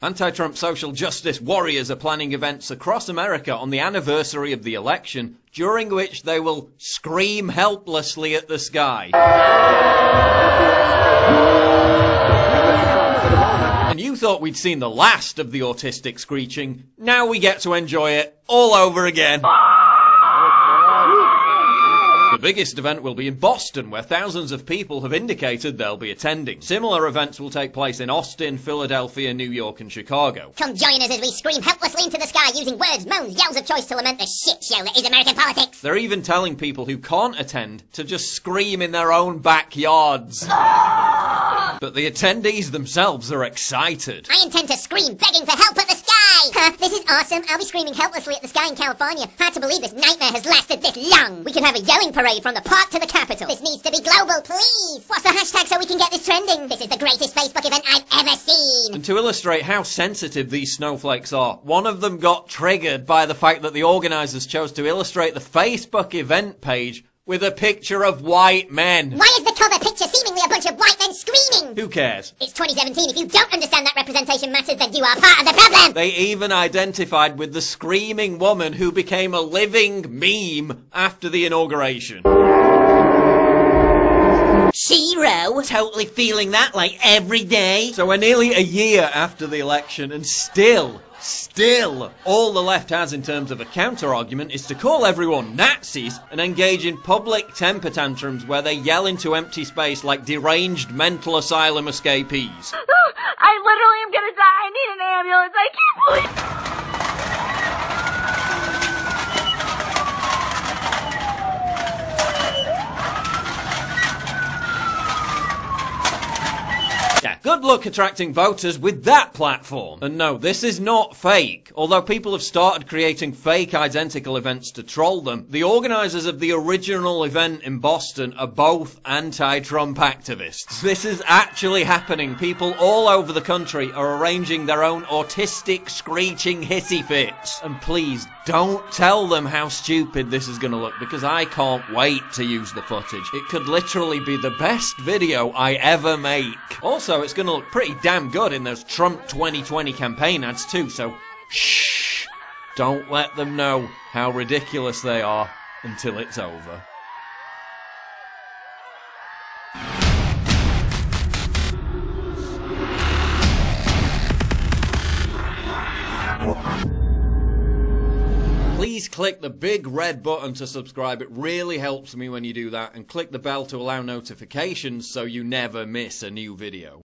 Anti Trump social justice warriors are planning events across America on the anniversary of the election, during which they will scream helplessly at the sky. And you thought we'd seen the last of the autistic screeching. Now we get to enjoy it all over again. The biggest event will be in Boston, where thousands of people have indicated they'll be attending. Similar events will take place in Austin, Philadelphia, New York, and Chicago. Come join us as we scream helplessly into the sky using words, moans, yells of choice to lament the shit show that is American politics. They're even telling people who can't attend to just scream in their own backyards. but the attendees themselves are excited. I intend to scream begging for help at the this is awesome. I'll be screaming helplessly at the sky in California. Hard to believe this nightmare has lasted this long. We can have a yelling parade from the park to the Capitol. This needs to be global, please. What's the hashtag so we can get this trending? This is the greatest Facebook event I've ever seen. And to illustrate how sensitive these snowflakes are, one of them got triggered by the fact that the organisers chose to illustrate the Facebook event page with a picture of white men. Why is the cover picture seemingly a bunch of white men screaming? Who cares? It's 2017. If you don't understand that representation matters, then you are part of the problem. They even identified with the screaming woman who became a living meme after the inauguration. Zero. Totally feeling that like every day. So we're nearly a year after the election and still, still, all the left has in terms of a counter argument is to call everyone Nazis and engage in public temper tantrums where they yell into empty space like deranged mental asylum escapees. I literally am gonna die. I need an ambulance. I can't believe. Yeah, good luck attracting voters with that platform. And no, this is not fake. Although people have started creating fake identical events to troll them, the organisers of the original event in Boston are both anti-Trump activists. This is actually happening. People all over the country are arranging their own autistic screeching hissy fits. And please, don't tell them how stupid this is gonna look because I can't wait to use the footage. It could literally be the best video I ever make. Also, it's gonna look pretty damn good in those Trump 2020 campaign ads too, so shh. Don't let them know how ridiculous they are until it's over. Please click the big red button to subscribe. It really helps me when you do that. And click the bell to allow notifications so you never miss a new video.